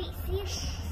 Wait, see?